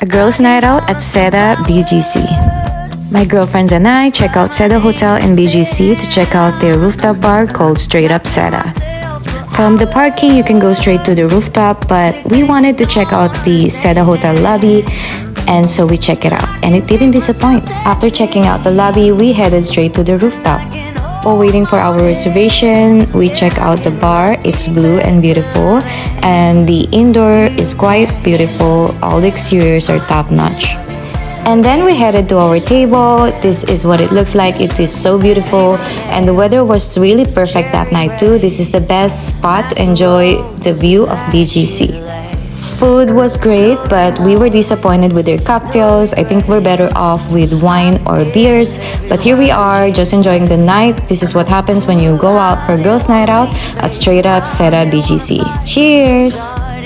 a girls' night out at Seda BGC. My girlfriends and I check out Seda Hotel in BGC to check out their rooftop bar called Straight Up Seda. From the parking, you can go straight to the rooftop, but we wanted to check out the Seda Hotel lobby, and so we check it out, and it didn't disappoint. After checking out the lobby, we headed straight to the rooftop. While waiting for our reservation, we check out the bar. It's blue and beautiful, and the indoor is quite beautiful. All the exteriors are top notch. And then we headed to our table. This is what it looks like. It is so beautiful, and the weather was really perfect that night too. This is the best spot to enjoy the view of BGC. Food was great, but we were disappointed with their cocktails. I think we're better off with wine or beers. But here we are, just enjoying the night. This is what happens when you go out for girls' night out at Straight Up Seda BGC. Cheers!